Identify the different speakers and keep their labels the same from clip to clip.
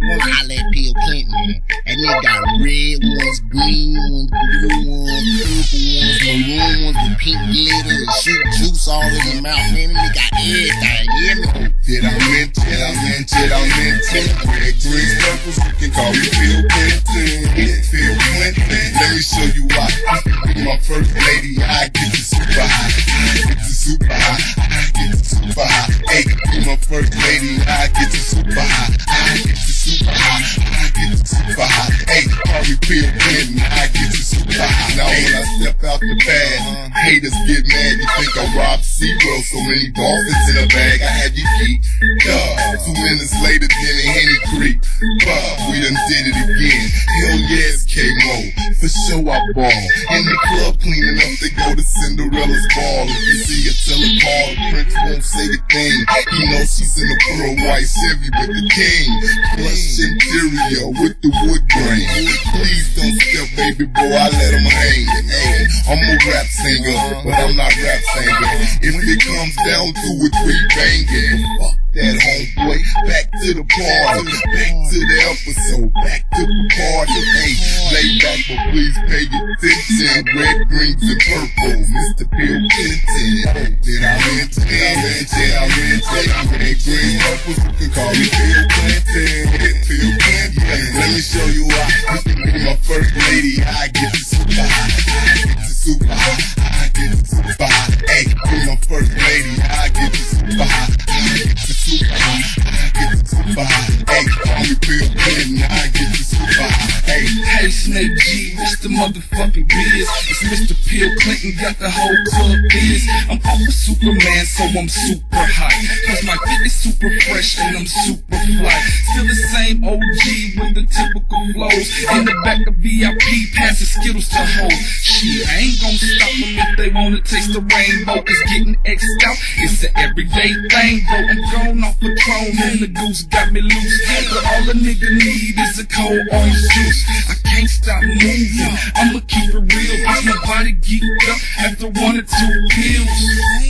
Speaker 1: wanna holler at Bill Clinton. That nigga got red ones, green ones, blue ones, purple ones, maroon ones with pink glitter and shoot juice all in the mouth, man. That nigga got everything, you me?
Speaker 2: Did I mention, did I mention, did I mention Red green peppers, you can call me Bill Clinton Bill Clinton, let me show you why. My first lady, I haters get mad You think I robbed SeaWorld, so many dolphins in a bag I had you geek, duh Two minutes later, then in Henny Creek Fuck, we done did it again. Hell yes, K-Mo, for sure I ball. In the club clean enough to go to Cinderella's ball. If you see her, tell her call, the prince won't say a thing. You know she's in a pearl white Chevy with the king. Plush interior with the wood grain. Please don't step, baby boy, I let rap singer, but I'm not rap singer. If it comes down to it, we banging Fuck that homeboy, back to the party. Back to the episode, back to the party. Hey, lay back, but please pay attention. Red, greens, and purple, Mr. Bill Clinton. Did I mention, did I mention, I mention Red, green, purple, you can call me Bill Clinton. Bill Clinton, let me show you why. My first lady, I high Hey, call me Bill Clinton, I get super high Hey,
Speaker 3: Hey, Snake G, Mr. Motherfucking Biz. It's Mr. Bill Clinton, got the whole club biz. I'm of Superman, so I'm super high. Cause my fit is super fresh and I'm super fly. Still the same OG with the typical flows. In the back of VIP, passing Skittles to hoes. Shit, I ain't gonna stop them if they wanna taste the rainbow. Cause getting X'd out, it's an everyday thing, bro. I'm gone off Patron and the goose got me loose. But all a nigga need is a cold orange juice. I can't stop moving. After two pills.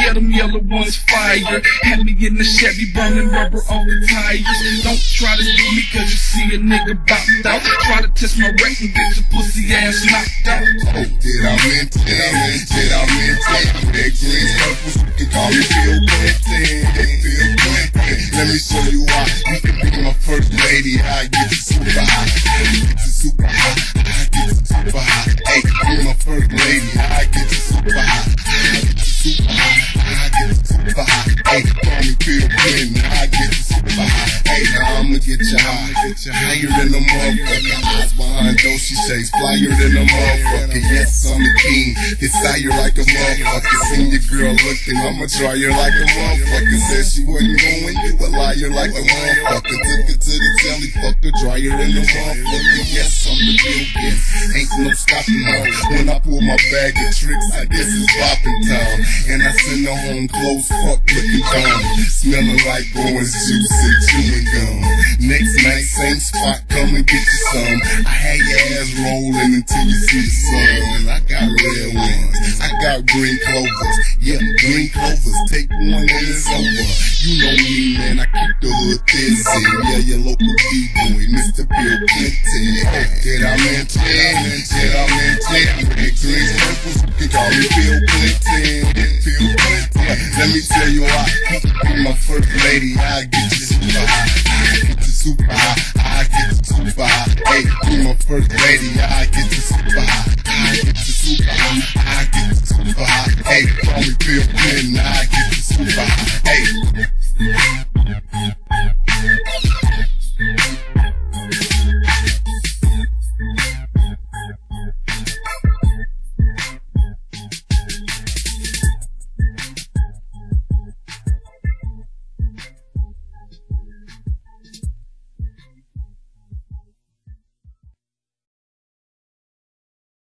Speaker 3: Yeah, them yellow ones fire. Had me in the Chevy burning rubber off the tires. Don't try to do me cause you see a nigga bopped out. Try to test my and get your pussy ass knocked out.
Speaker 2: Oh, did I mention, did I mention, did I mention Red, green, purple, you can call me Bill Clinton. Bill Clinton, let me show you why. You can be my first lady, I get you super high. I get you super high, I get you super high. Hey, be my first lady, I get get higher than a motherfucker. Eyes behind those she shakes, flyer than a motherfucker. Yes, I'm the king, desire like a motherfucker. Seen your girl looking, I'ma try her like a motherfucker. Said she wasn't going, you a liar like a motherfucker. Took her to the telly, fucked her drier than a motherfucker. Yes, I'm the real guest, ain't no stopping her. When I pull my bag of tricks, I guess it's bopping time. And I send her home close, fuck looking dumb Smelling like orange juice and chewing gum Next night, same spot, come and get you some I had your ass rolling until you see the sun I got red ones, I got green clovers Yeah, green clovers, take one and it's over You know me, man, I keep the hood busy Yeah, your local D-boy, Mr. Bill Clinton Did I mention, did I mention Red, green, purple, you can call me Bill my first lady, I get you super high. I get you super high, I get you super high. Hey, be my first lady, I get you